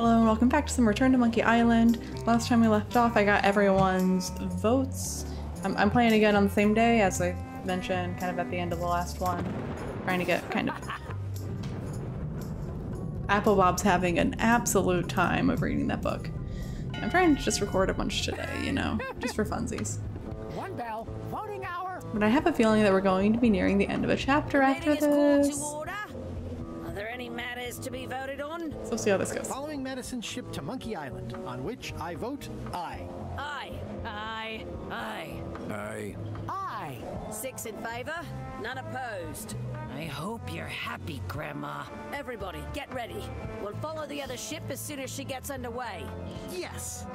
Hello and welcome back to some Return to Monkey Island. Last time we left off, I got everyone's votes. I'm, I'm playing again on the same day as I mentioned kind of at the end of the last one. Trying to get kind of... Apple Bob's having an absolute time of reading that book. I'm trying to just record a bunch today, you know, just for funsies. One bell, voting hour. But I have a feeling that we're going to be nearing the end of a chapter after this. Order. Are there any matters to be voted on? So we'll see how this goes. Following Madison's ship to Monkey Island, on which I vote aye. Aye. Aye. Aye. Aye. Aye. Six in favor, none opposed. I hope you're happy, Grandma. Everybody, get ready. We'll follow the other ship as soon as she gets underway. Yes.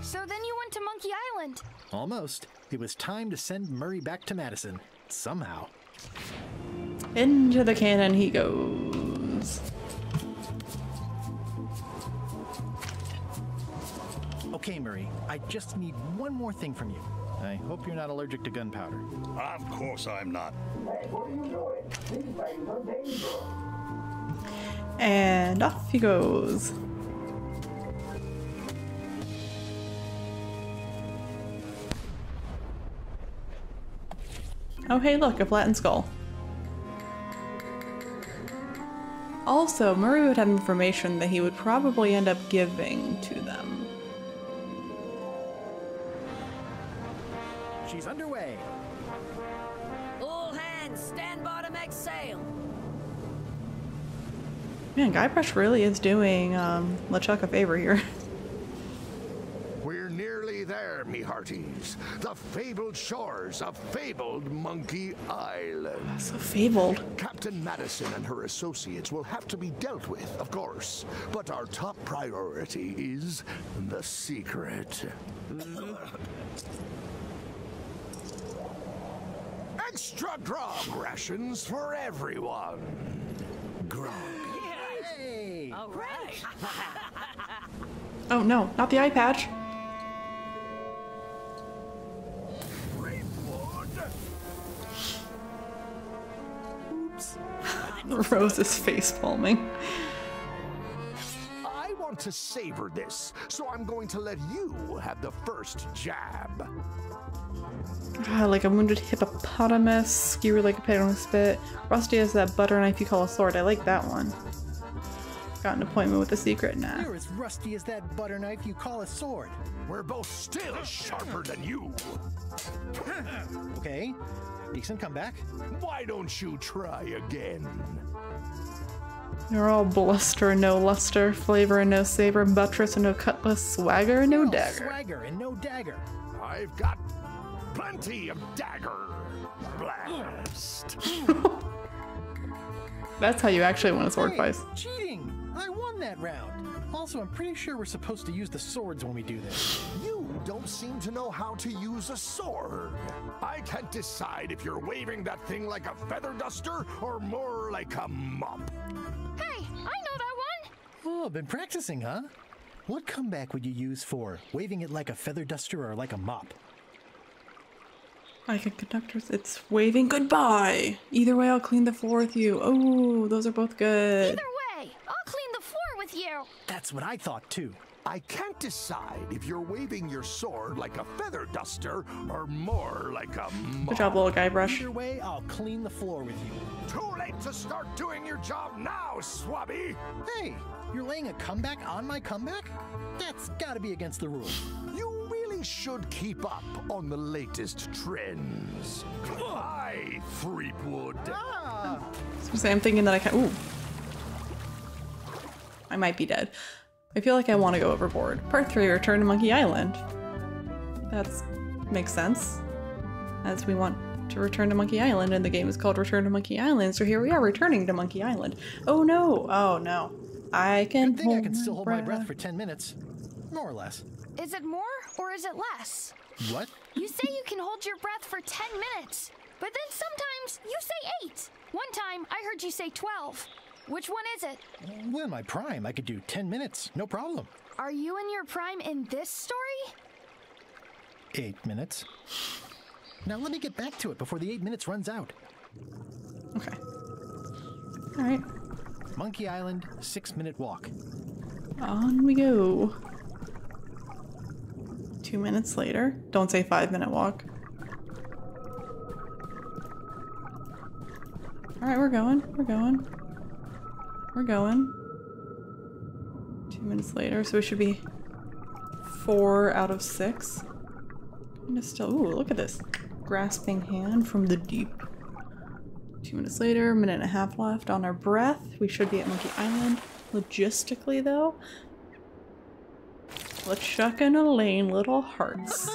So then you went to Monkey Island. Almost. It was time to send Murray back to Madison. Somehow. Into the cannon he goes. Okay, Murray, I just need one more thing from you. I hope you're not allergic to gunpowder. Of course I'm not. And off he goes. Oh hey look, a flattened skull. Also, Murray would have information that he would probably end up giving to them. She's underway. All hands, stand by to make sail. Man, Guybrush really is doing um, LeChuck a favor here. We're nearly there, me hearties. The fabled shores of fabled Monkey Island. so fabled. Captain Madison and her associates will have to be dealt with, of course. But our top priority is the secret. Mm-hmm. Extra grog rations for everyone. Grog. Hey! All right. Oh no, not the eye patch. Rose is face palming. I want to savor this, so I'm going to let you have the first jab. Ah, like a wounded hippopotamus, skewer like a pig on a spit. Rusty has that butter knife you call a sword. I like that one. Got an appointment with a secret nah. You're as rusty as that butter knife you call a sword. We're both still sharper than you. Okay? Decent comeback. Why don't you try again? You're all bluster and no luster, flavor and no savor, buttress and no cutlass, swagger and no dagger. Swagger and no dagger. I've got plenty of dagger. Blast. That's how you actually win a sword Hey, fight. cheating! I won that round. Also, I'm pretty sure we're supposed to use the swords when we do this. You don't seem to know how to use a sword. I can't decide if you're waving that thing like a feather duster or more like a mop. Hey, I know that one. Oh, been practicing, huh? What comeback would you use for waving it like a feather duster or like a mop? Like a conductor's, it's waving goodbye. Either way, I'll clean the floor with you. Oh, those are both good. Either way, I'll clean the floor with you. That's what I thought too. I can't decide if you're waving your sword like a feather duster or more like a mop. Good job, little Guybrush. Either way, I'll clean the floor with you. Too late to start doing your job now, Swabby. Hey, you're laying a comeback on my comeback? That's gotta be against the rules. You really should keep up on the latest trends. Hi, Threepwood. Ah! So I'm thinking that I can. Ooh. I might be dead. I feel like I want to go overboard. Part 3 Return to Monkey Island. That makes sense. As we want to return to Monkey Island, and the game is called Return to Monkey Island, so here we are returning to Monkey Island. Oh no! Oh no. I can. Good thing I hold can still hold my breath breath. for 10 minutes. More or less. Is it more or is it less? What? You say you can hold your breath for 10 minutes, but then sometimes you say 8. One time I heard you say 12. Which one is it? Well, in my prime, I could do 10 minutes, no problem. Are you in your prime in this story? Eight minutes. Now let me get back to it before the eight minutes runs out. Okay. Alright. Monkey Island, six minute walk. On we go. Two minutes later. Don't say five minute walk. Alright, we're going. We're going. We're going. Two minutes later, so we should be four out of six. Kinda still. Ooh, look at this. Grasping hand from the deep. Two minutes later, minute and a half left on our breath. We should be at Monkey Island. Logistically, though, LeChuck and Elaine, little hearts.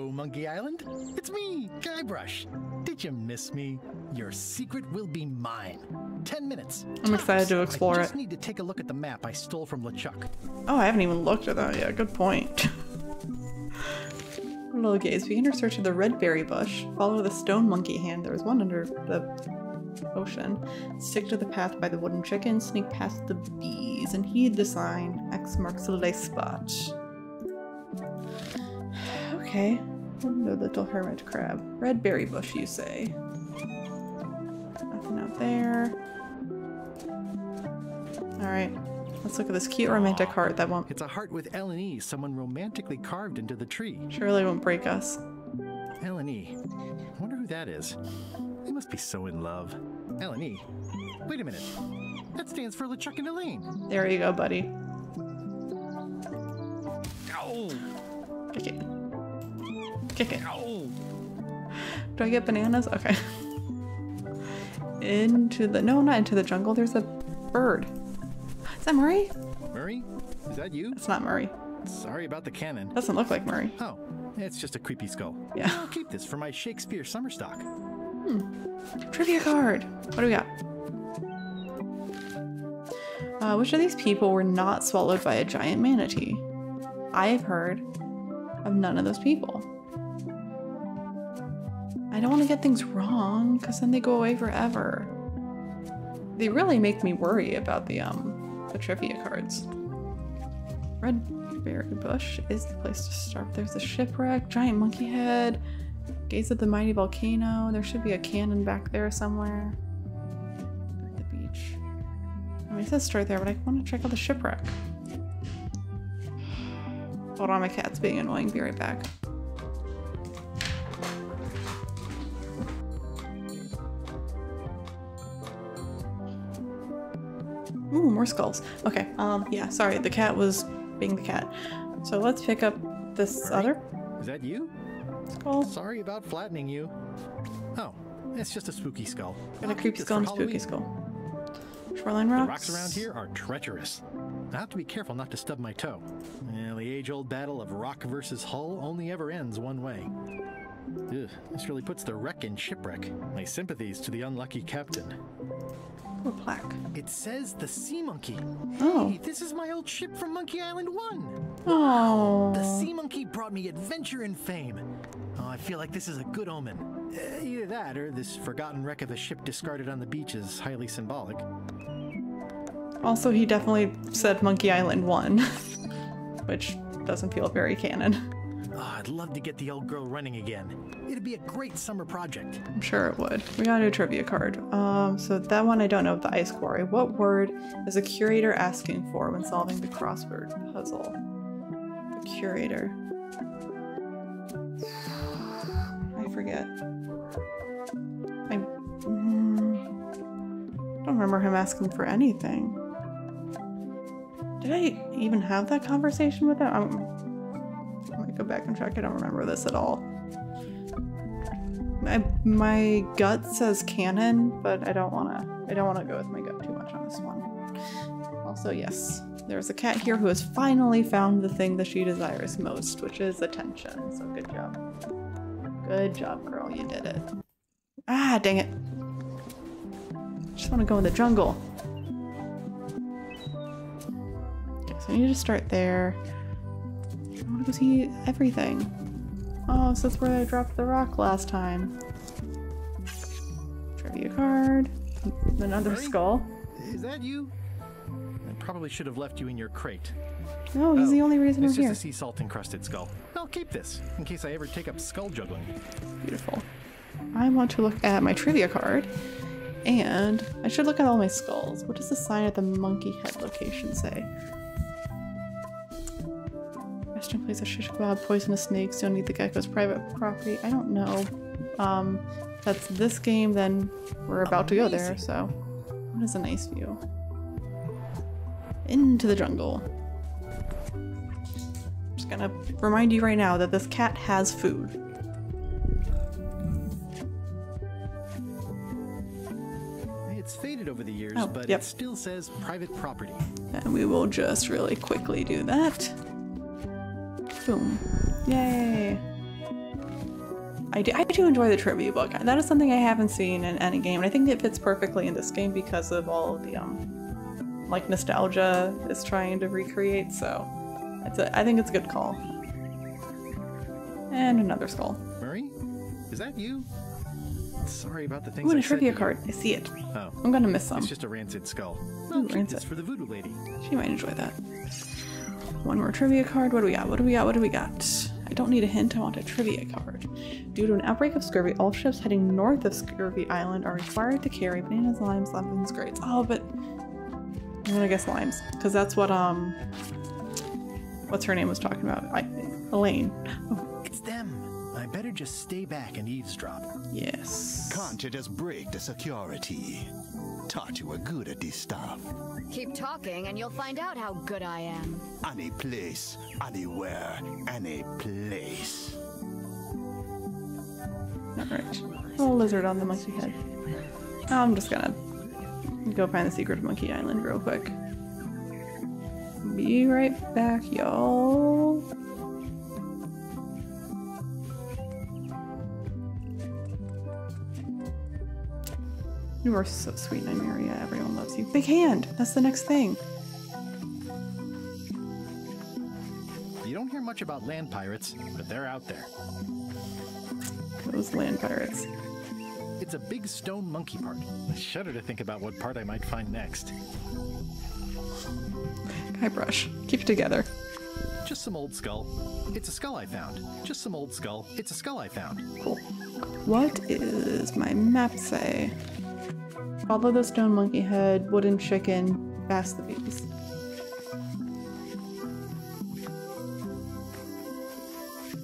Hello, Monkey Island. It's me, Guybrush. Did you miss me? Your secret will be mine. Ten minutes. I'm excited to explore I just it. need to take a look at the map I stole from LeChuck. Oh, I haven't even looked at that yet. Good point. Little gaze. Begin your search of the red berry bush. Follow the stone monkey hand. There was one under the ocean. Stick to the path by the wooden chicken. Sneak past the bees and heed the sign. X marks the lay spot. Okay. The little hermit crab. Red berry bush, you say? Nothing out there. Alright. Let's look at this cute romantic heart that won't It's a heart with L and E, someone romantically carved into the tree. surely won't break us. L and E. I wonder who that is. They must be so in love. L and E. Wait a minute. That stands for LeChuck and Elaine. There you go, buddy. Ow! Kick it. Kick it. Ow! Do I get bananas? Okay. Into the no, not into the jungle. There's a bird. Is that Murray? Murray? Is that you? It's not Murray. Sorry about the cannon. Doesn't look like Murray. Oh, it's just a creepy skull. Yeah. I'll keep this for my Shakespeare summer stock. Hmm. Trivia card. What do we got? Uh, which of these people were not swallowed by a giant manatee? I have heard of none of those people. I don't want to get things wrong because then they go away forever. They really make me worry about the um the trivia cards. Red berry bush is the place to start. There's a shipwreck, giant monkey head, gaze at the mighty volcano. There should be a cannon back there somewhere. At the beach. I mean, it says start there, but I want to check out the shipwreck. Hold on, my cat's being annoying. Be right back. More skulls. Okay, um, yeah, sorry, the cat was being the cat. So let's pick up this other Is that you? skull. Sorry about flattening you. Oh, it's just a spooky skull. Got a creepy skull and a spooky skull. Shoreline The rocks. rocks around here are treacherous. I have to be careful not to stub my toe. Well, the age-old battle of rock versus hull only ever ends one way. Ugh, this really puts the wreck in shipwreck. My sympathies to the unlucky captain. A plaque. It says the Sea Monkey. Oh. Hey, this is my old ship from Monkey Island 1. Oh. The Sea Monkey brought me adventure and fame. Oh, I feel like this is a good omen. Uh, either that or this forgotten wreck of a ship discarded on the beach is highly symbolic. Also, he definitely said Monkey Island 1, which doesn't feel very canon. Oh, I'd love to get the old girl running again. It'd be a great summer project. I'm sure it would. We got a new trivia card. Um, so that one I don't know. The ice quarry. What word is a curator asking for when solving the crossword puzzle? The curator. I forget. I mm, don't remember him asking for anything. Did I even have that conversation with him? I'm, go back and check. I don't remember this at all. I, my gut says canon, but I don't want to. I don't want to go with my gut too much on this one. Also, yes, there's a cat here who has finally found the thing that she desires most, which is attention. So good job. Good job, girl. You did it. Ah, dang it. Just want to go in the jungle. Okay, so I need to start there. I want to go see everything. Oh, so that's where I dropped the rock last time. Trivia card. Another Murray? skull. Is that you? I probably should have left you in your crate. No, he's Oh, the only reason It's we're just here. a sea salt encrusted skull. I'll keep this in case I ever take up skull juggling. Beautiful. I want to look at my trivia card. And I should look at all my skulls. What does the sign at the monkey head location say? Resting place of shish kebab, poisonous snakes, don't eat the gecko's private property. I don't know. Um, that's this game, then we're about to go there, so. What is a nice view? Into the jungle. Just gonna remind you right now that this cat has food. It's faded over the years, Oh, but yep. it still says private property. And we will just really quickly do that. Boom. Yay. I do, I do enjoy the trivia book. That is something I haven't seen in any game. And I think it fits perfectly in this game because of all of the, um, like nostalgia is trying to recreate. So it's a, I think it's a good call. And another skull. Murray? Is that you? Sorry about the things Ooh, and I a said trivia to card. I see it. Oh, I'm gonna miss some. it's just a rancid skull. Ooh, I'll keep rancid. this for the voodoo lady. She might enjoy that. One more trivia card. What do we got? What do we got? What do we got? I don't need a hint. I want a trivia card. Due to an outbreak of scurvy, all ships heading north of Scurvy Island are required to carry bananas, limes, lemons, grapes. Oh, but I'm gonna guess limes because that's what um, what's her name was talking about. I, Elaine. Oh, It's them. I better just stay back and eavesdrop. yes. Can't you just break the security? Thought you were good at this stuff. Keep talking and you'll find out how good I am. Any place, anywhere, any place. All right. Little lizard on the monkey head. I'm just gonna go find the secret of Monkey Island real quick. Be right back, y'all. You are so sweet, Nymeria. Everyone loves you. Big hand! That's the next thing. You don't hear much about land pirates, but they're out there. Those land pirates. It's a big stone monkey part. I shudder to think about what part I might find next. Guybrush. Keep it together. Just some old skull. It's a skull I found. Just some old skull. It's a skull I found. Cool. What is my map say? Follow the stone monkey head, wooden chicken, past the bees.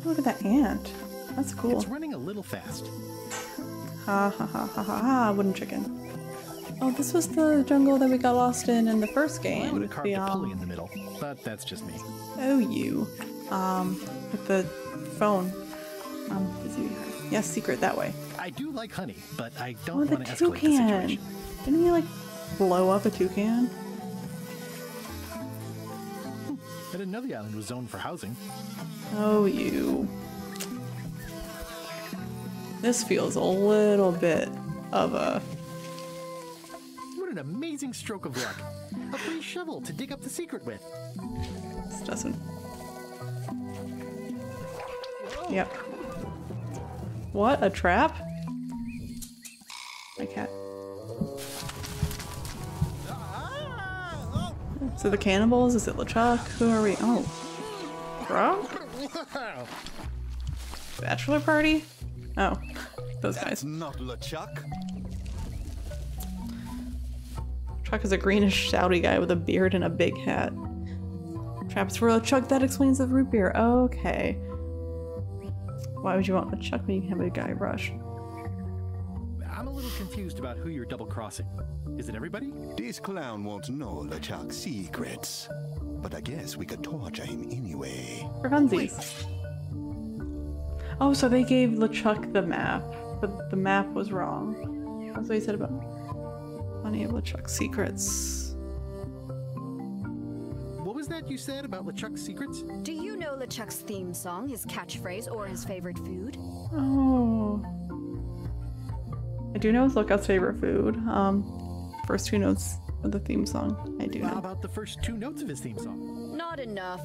Look at that ant. That's cool. It's running a little fast. Ha ha ha ha ha ha, wooden chicken. Oh, this was the jungle that we got lost in in the first game. I would have carved the, a pulley um, in the middle, but that's just me. Oh, you. Um, with the phone. Um, busy. Yes, secret that way. I do like honey, but I Oh, don't the want to escalate the toucan. situation. Didn't we like blow up a toucan? Hmm. I didn't know the island was zoned for housing. Oh, you. This feels a little bit of a. What an amazing stroke of luck. A free shovel to dig up the secret with. This doesn't. Yep. What? A trap? My cat. So the cannibals? Is it LeChuck? Who are we? Oh. Bro? Bachelor party? Oh. Those guys. That's not LeChuck. Chuck is a greenish, shouty guy with a beard and a big hat. Traps for LeChuck, that explains the root beer. Okay. Why would you want LeChuck when you can have a Guybrush? I'm a little confused about who you're double crossing. Is it everybody? This clown won't know LeChuck's secrets. But I guess we could torture him anyway. For funsies. Oh, so they gave LeChuck the map, but the map was wrong. That's what he said about funny of LeChuck's secrets. What was that you said about LeChuck's secrets? Do you know LeChuck's theme song, his catchphrase, or his favorite food? Oh. I do know it's Lookout's favorite food. Um, first two notes of the theme song. I do How know. about the first two notes of his theme song? Not enough.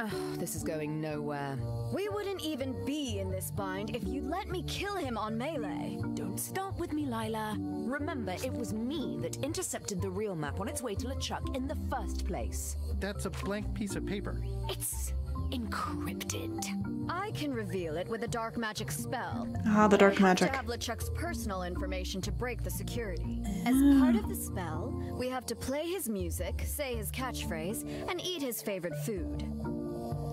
Ugh, this is going nowhere. We wouldn't even be in this bind if you'd let me kill him on Mêlée. Don't start with me, Lila. Remember, it was me that intercepted the real map on its way to LeChuck in the first place. That's a blank piece of paper. It's encrypted. I can reveal it with a dark magic spell. Ah, the But I dark have magic. To have LeChuck's personal information to break the security. As part of the spell, we have to play his music, say his catchphrase, and eat his favorite food.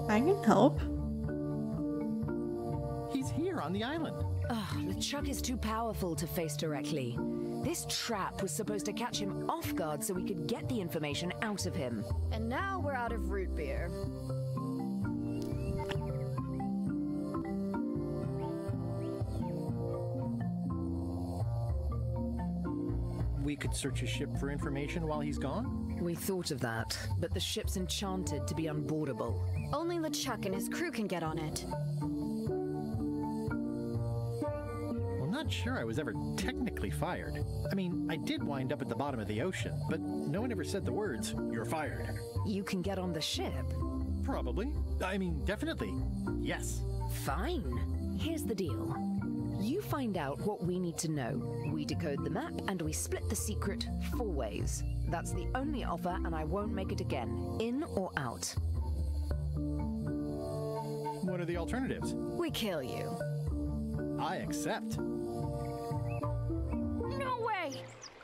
I can help. He's here on the island. Ugh, LeChuck is too powerful to face directly. This trap was supposed to catch him off guard so we could get the information out of him. And now we're out of root beer. We could search his ship for information while he's gone? We thought of that, but the ship's enchanted to be unboardable. Only LeChuck and his crew can get on it. Well, not sure I was ever technically fired. I mean, I did wind up at the bottom of the ocean, but no one ever said the words, you're fired. You can get on the ship. Probably. I mean, definitely. Yes. Fine. Here's the deal. You find out what we need to know. We decode the map and we split the secret four ways. That's the only offer, and I won't make it again. In or out. What are the alternatives? We kill you. I accept. No way!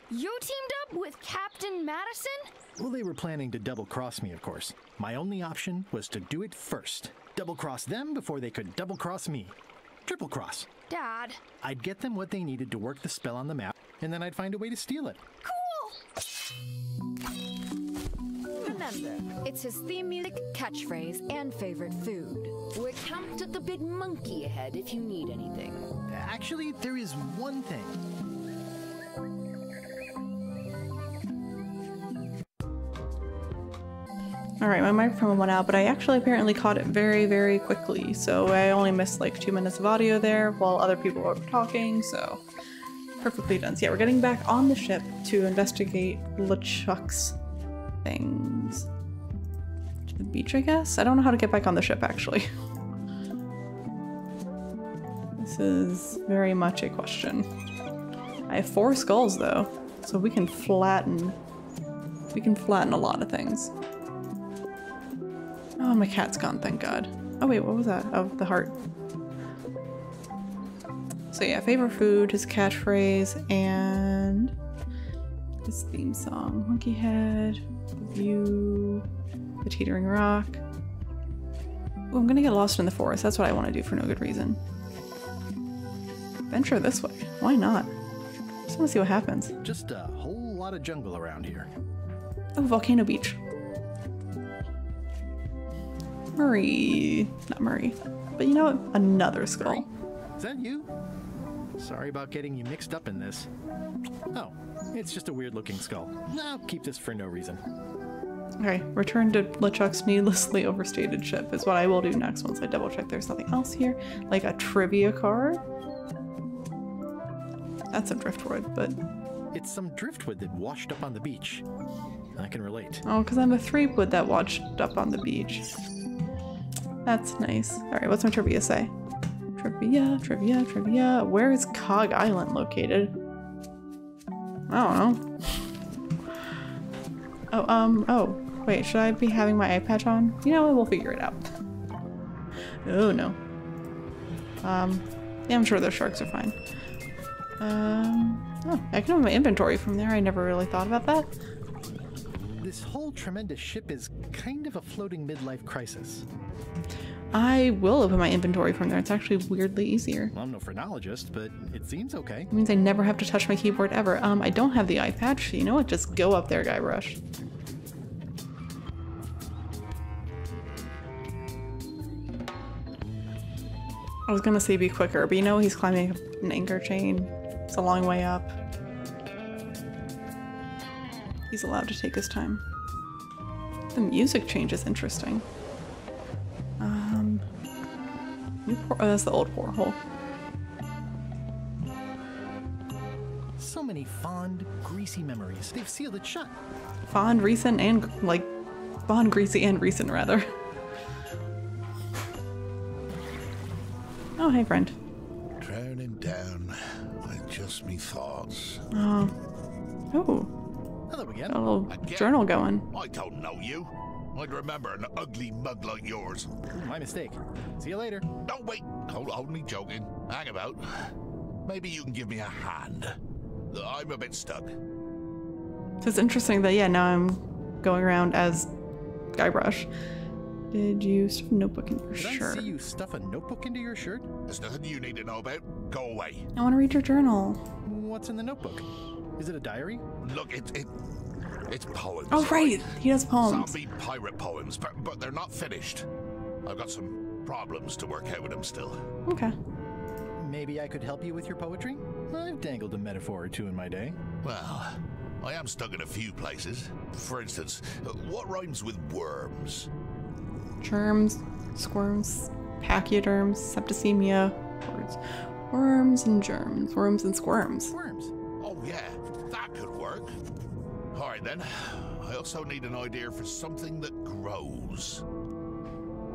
You teamed up with Captain Madison? Well, they were planning to double cross me, of course. My only option was to do it first. Double cross them before they could double cross me. Triple cross. Dad. I'd get them what they needed to work the spell on the map, and then I'd find a way to steal it. Cool! Remember, it's his theme music, catchphrase, and favorite food. We're camped at the Big Monkey ahead if you need anything. Actually, there is one thing. Alright, my microphone went out, but I actually apparently caught it very, very quickly. So I only missed like two minutes of audio there while other people were talking, so perfectly done. So yeah, we're getting back on the ship to investigate LeChuck's things. To the beach, I guess? I don't know how to get back on the ship actually. This is very much a question. I have four skulls though, so we can flatten we can flatten a lot of things. My cat's gone, thank god. Oh wait, what was that? Oh, the heart. So yeah, favorite food, his catchphrase, and his theme song. Monkey Head, The View, The Teetering Rock. Ooh, I'm gonna get lost in the forest. That's what I want to do for no good reason. Venture this way. Why not? Just want to see what happens. Just a whole lot of jungle around here. Oh, Volcano Beach. Murray. Not Murray. But you know what? Another skull. Is that you? Sorry about getting you mixed up in this. Oh, it's just a weird looking skull. I'll keep this for no reason. Okay, return to LeChuck's needlessly overstated ship is what I will do next once I double check there's nothing else here. Like a trivia card. That's some driftwood, but It's some driftwood that washed up on the beach. I can relate. oh, because I'm a Threepwood that washed up on the beach. That's nice. Alright, what's my trivia say? Trivia, trivia, trivia. Where is Cog Island located? I don't know. Oh, um, oh. Wait, should I be having my eye patch on? You know we'll figure it out. Oh no. Um, yeah, I'm sure those sharks are fine. Um, oh, I can have my inventory from there. I never really thought about that. This whole tremendous ship is kind of a floating midlife crisis. I will open my inventory from there. It's actually weirdly easier. I'm no phrenologist, but it seems okay. It means I never have to touch my keyboard ever. Um, I don't have the eye patch. You know what? Just go up there, Guybrush. I was gonna say be quicker, but you know he's climbing an anchor chain. It's a long way up. He's allowed to take his time. The music change is interesting. Um, new por- oh, that's the old porthole. So many fond, greasy memories. They've sealed it shut. Fond, recent, and like fond, greasy, and recent rather. Oh, hey, friend. Drowning down with just me thoughts. Oh, oh, Hello again. got a little Again? journal going. I don't know you. I'd remember an ugly mug like yours. My mistake. See you later. No, wait. Hold, hold me joking. Hang about. Maybe you can give me a hand. I'm a bit stuck. So it's interesting that, yeah, now I'm going around as Guybrush. Did you stuff a notebook in your Did shirt? I see you stuff a notebook into your shirt? There's nothing you need to know about. Go away. I want to read your journal. What's in the notebook? Is it a diary? Look, it, it it's poems. Oh, right. He does poems. Zombie pirate poems, but, but they're not finished. I've got some problems to work out with them still. Okay. Maybe I could help you with your poetry? I've dangled a metaphor or two in my day. Well, I am stuck in a few places. For instance, what rhymes with worms? Germs, squirms, pachyderms, septicemia, words. Worms and germs, worms and squirms. Worms. Oh, yeah, that could work. All right, then. I also need an idea for something that grows.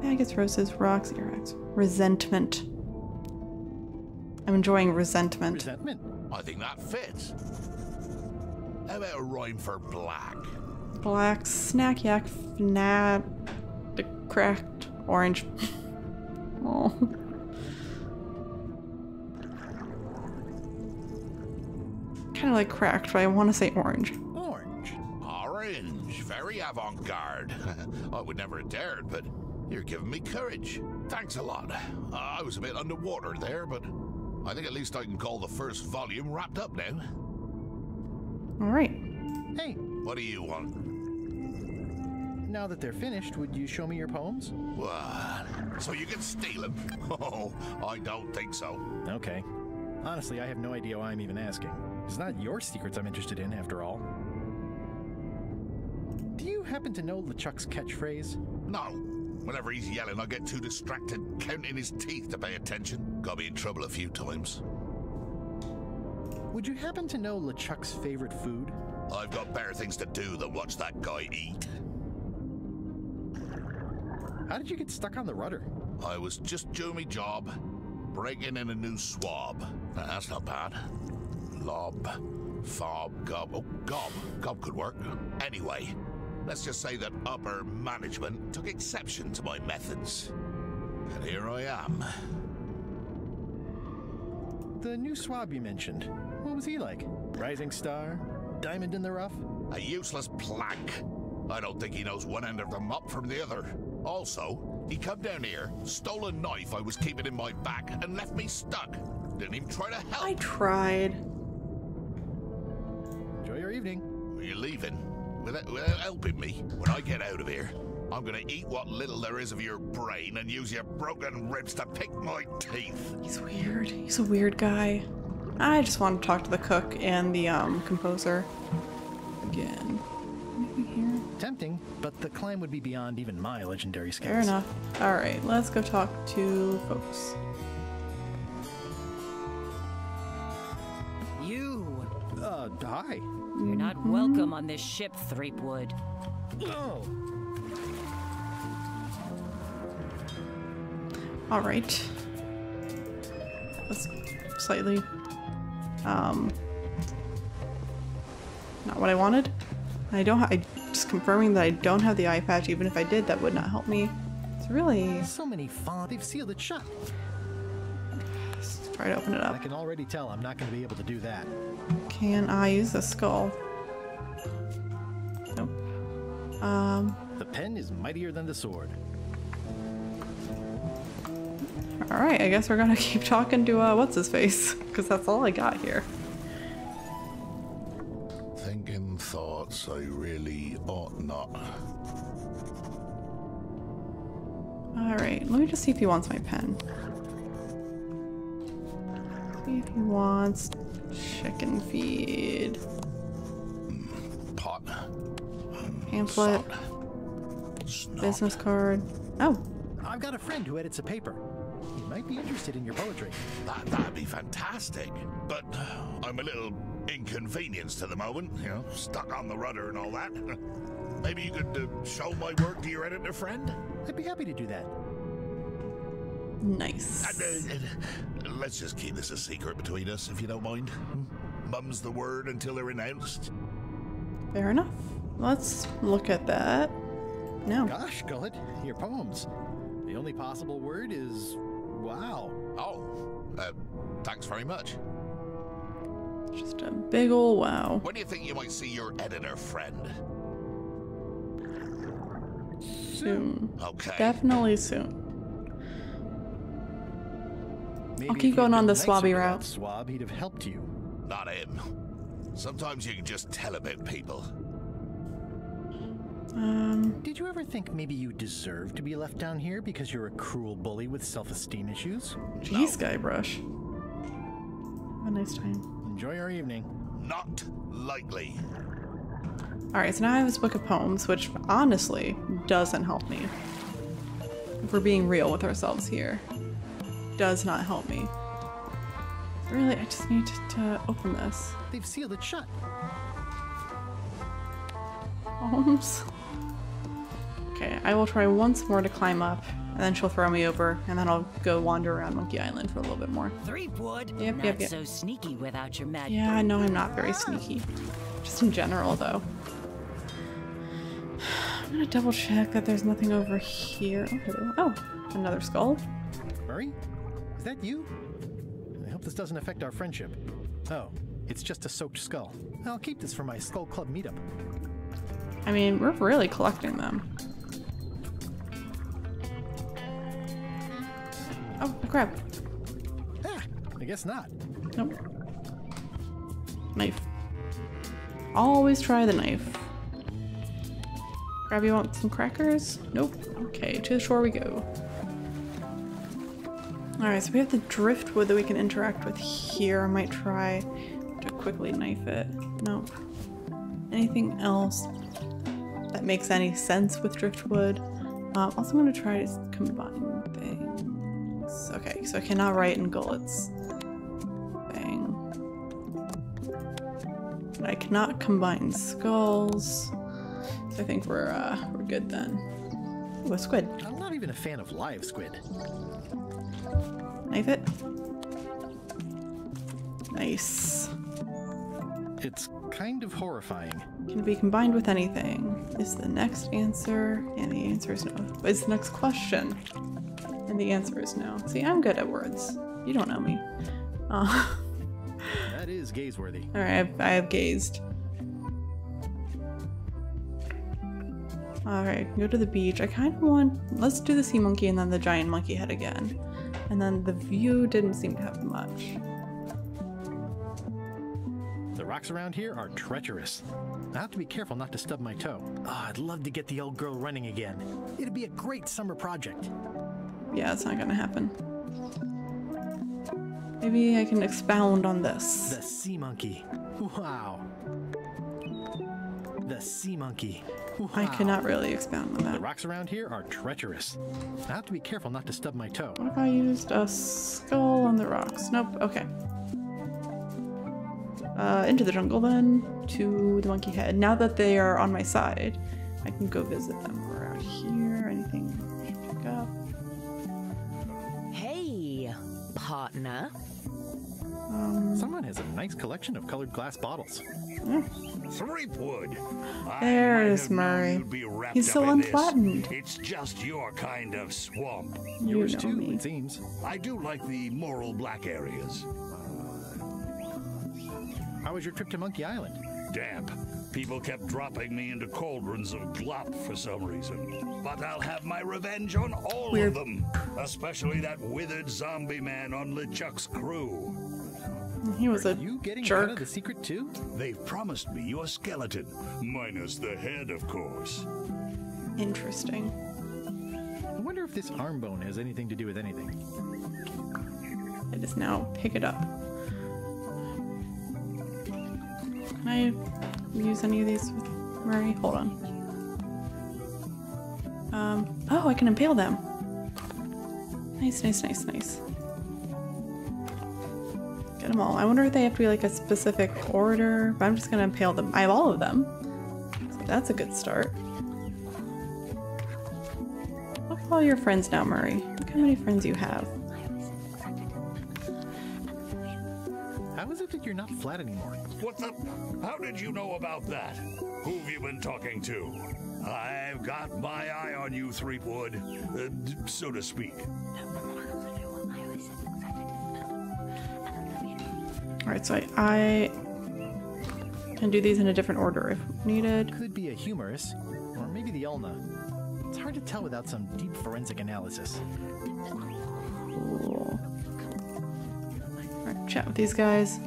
Maggots, roses, rocks, earwax. Resentment. I'm enjoying resentment. Resentment. I think that fits. How about a rhyme for black? Black, snack yak, fnat, the cracked, orange. oh. Kind of like cracked, but I want to say orange. Orange. Orange. Very avant garde. I would never have dared, but you're giving me courage. Thanks a lot. Uh, I was a bit underwater there, but I think at least I can call the first volume wrapped up now. All right. Hey, What do you want? now that they're finished, would you show me your poems? What? So you can steal them? Oh, I don't think so. Okay. Honestly, I have no idea why I'm even asking. It's not your secrets I'm interested in, after all. Do you happen to know LeChuck's catchphrase? No. Whenever he's yelling, I get too distracted counting his teeth to pay attention. Got me in trouble a few times. Would you happen to know LeChuck's favorite food? I've got better things to do than watch that guy eat. How did you get stuck on the rudder? I was just doing my job, breaking in a new swab. Now, that's not bad. Lob, fob, gob. Oh, gob. Gob could work. Anyway, let's just say that upper management took exception to my methods. And here I am. The new swab you mentioned. What was he like? Rising star? Diamond in the rough? A useless plank. I don't think he knows one end of the mop from the other. Also, he come down here, stole a knife I was keeping in my back, and left me stuck. Didn't even try to help. I tried. Enjoy your evening. Are you leaving? Without, without helping me? When I get out of here, I'm gonna eat what little there is of your brain and use your broken ribs to pick my teeth. He's weird. He's a weird guy. I just want to talk to the cook and the um, composer again. Anything here? Tempting, but the climb would be beyond even my legendary skills. Fair enough. All right, let's go talk to folks. You! Uh, hi. You're not welcome on this ship, Threepwood. Oh. All right. That's slightly, um, not what I wanted. I don't. Ha- I just confirming that I don't have the eye patch. Even if I did, that would not help me. It's really. So many font. They've sealed it shut. Let's try to open it up. I can already tell I'm not going to be able to do that. Can I use the skull? Nope. Um. The pen is mightier than the sword. All right. I guess we're gonna keep talking to uh, what's his face, because that's all I got here. Thinking thoughts I really ought not. All right. Let me just see if he wants my pen. See if he wants chicken feed. Pot. Pamphlet. Snot. Business card. Oh, I've got a friend who edits a paper. He might be interested in your poetry. That, that'd be fantastic. But I'm a little inconvenienced at the moment, you know, stuck on the rudder and all that. Maybe you could uh, show my work to your editor friend? I'd be happy to do that. Nice. Uh, uh, let's just keep this a secret between us, if you don't mind. Mum's the word until they're announced. Fair enough. Let's look at that. No. Gosh, Gullet, your poems. The only possible word is wow. Oh, uh, thanks very much. Just a big ol' wow. When do you think you might see your editor friend? Soon. Okay. Definitely soon. Maybe I'll keep going on the swabby route. Swab, he'd have helped you. Not him. Sometimes you can just tell about people. Um, Did you ever think maybe you deserve to be left down here because you're a cruel bully with self-esteem issues? geez, Guybrush. Have a nice time. Enjoy our evening. Not likely. Alright, so now I have this book of poems, which honestly doesn't help me. If we're being real with ourselves here. Does not help me. Really, I just need to, to open this. They've sealed it shut. Poems. Okay, I will try once more to climb up, and then she'll throw me over, and then I'll go wander around Monkey Island for a little bit more. Threepwood. Yep, Not yep, yep. so sneaky without your magic. Yeah, I know I'm not very sneaky. Just in general, though. I'm gonna double check that there's nothing over here. Oh. Oh, another skull. Murray? Is that you? I hope this doesn't affect our friendship. Oh, it's just a soaked skull. I'll keep this for my Skull Club meetup. I mean, we're really collecting them. Oh, crap. Ah, I guess not. Nope. Knife. Always try the knife. Grab, you want some crackers? Nope. Okay, to the shore we go. Alright, so we have the driftwood that we can interact with here. I might try to quickly knife it. Nope. Anything else that makes any sense with driftwood? Um, also, I'm going to try to combine things. Okay, so I cannot write in gullets. Bang. And I cannot combine skulls. So I think we're uh, we're good then. Ooh, a squid. Even a fan of live squid. Knife it. Nice. It's kind of horrifying. Can be combined with anything? Is the next answer? And the answer is no. Is the next question? And the answer is no. See, I'm good at words. You don't know me. Uh, That is gaze-worthy. Alright, I've, I have gazed. Alright, go to the beach. I kind of want. Let's do the sea monkey and then the giant monkey head again. And then the view didn't seem to have much. The rocks around here are treacherous. I have to be careful not to stub my toe. Oh, I'd love to get the old girl running again. It'd be a great summer project. Yeah, it's not gonna happen. Maybe I can expound on this. The sea monkey. Wow. The sea monkey. Wow. I cannot really expound on that. The rocks around here are treacherous. I have to be careful not to stub my toe. What if I used a skull on the rocks? Nope, okay. Uh, into the jungle then, to the monkey head. Now that they are on my side, I can go visit them. We're here. Anything I should pick up? Hey, partner. Um, Someone has a nice collection of colored glass bottles. Threepwood. I There's might have known Murray. be He's up so in this. unflattened. It's just your kind of swamp. you Yours too, me. it seems. I do like the moral black areas. How was your trip to Monkey Island? Damp. People kept dropping me into cauldrons of glop for some reason. But I'll have my revenge on all Weird. of them. Especially that withered zombie man on LeChuck's crew. He was a You getting kind of the secret too? They've promised me your skeleton. Minus the head, of course. Interesting. I wonder if this arm bone has anything to do with anything. I just now pick it up. Can I use any of these with Murray? Hold on. Um, oh, I can impale them. Nice, nice, nice, nice. Get them all. I wonder if they have to be like a specific order, but I'm just gonna impale them. I have all of them. So that's a good start. Look at all your friends now, Murray. Look how many friends you have. How is it that you're not flat anymore? What the? How did you know about that? Who've you been talking to. I've got my eye on you, Threepwood, uh, so to speak. Alright, so I, I can do these in a different order if needed. Could be a humerus, or maybe the ulna. It's hard to tell without some deep forensic analysis. Cool. Alright, chat with these guys.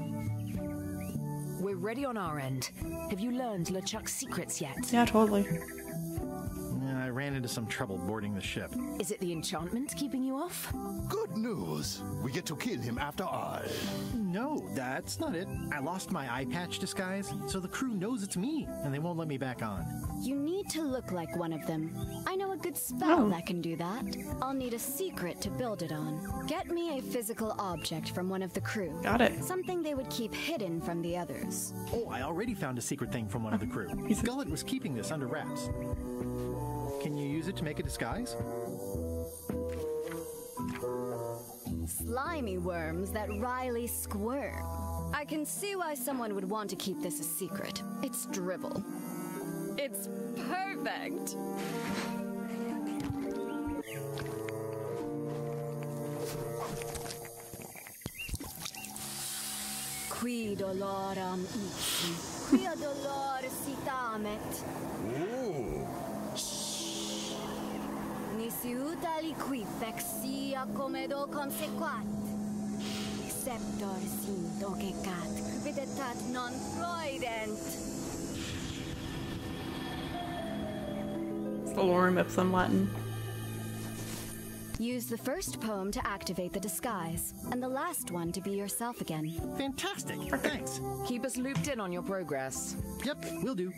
We're ready on our end. Have you learned LeChuck's secrets yet? Yeah, totally. I ran into some trouble boarding the ship. Is it the enchantment keeping you off? Good news. We get to kill him after all. No, that's not it. I lost my eye patch disguise, so the crew knows it's me, and they won't let me back on. You need to look like one of them. I know a good spell Oh. that can do that. I'll need a secret to build it on. Get me a physical object from one of the crew. Got it. Something they would keep hidden from the others. Oh, I already found a secret thing from one of the crew. Gullet was keeping this under wraps. Can you use it to make a disguise? Slimy worms that Riley squirm. I can see why someone would want to keep this a secret. It's dribble. It's perfect. Qui doloram ipsi, quia dolor sitamet. Nisi utali qui vexia comedo consequat. Exceptor sin dogecat, videtat non proident. It's the lorem ipsum Latin. Use the first poem to activate the disguise, and the last one to be yourself again. Fantastic! Thanks. Keep us looped in on your progress. Yep, we will do.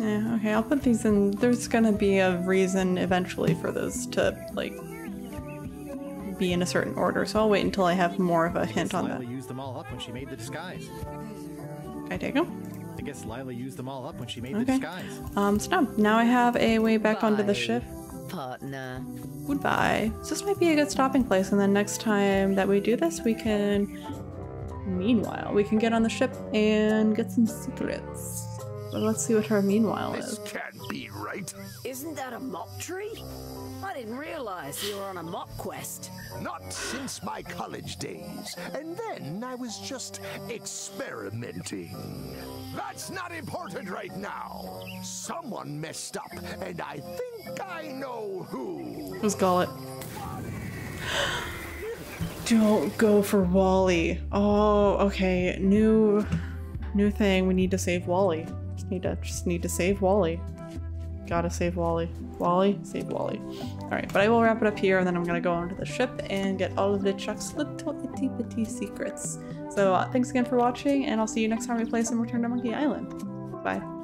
Yeah, okay, I'll put these in. There's gonna be a reason eventually for those to, like, be in a certain order, so I'll wait until I have more of a hint on Lila that. used them all up when she made the disguise. Can I take them? I guess Lila used them all up when she made the Okay. disguise. Um, so now, now I have a way back onto the ship. Partner. Goodbye. So this might be a good stopping place, and then next time that we do this, we can. Meanwhile, we can get on the ship and get some secrets. But let's see what her meanwhile This is. This can't be right. Isn't that a mop tree? I didn't realize you were on a mop quest. Not since my college days. And then I was just experimenting. That's not important right now. Someone messed up, and I think I know who. Who's Gullet? Don't go for Wally. Oh, okay. New, new thing. We need to save Wally. Need to, just need to save Wally. Gotta save Wally. Wally, save Wally. All right, but I will wrap it up here, and then I'm gonna go onto the ship and get all of LeChuck's little itty bitty secrets. So uh, thanks again for watching, and I'll see you next time we play some Return to Monkey Island. Bye.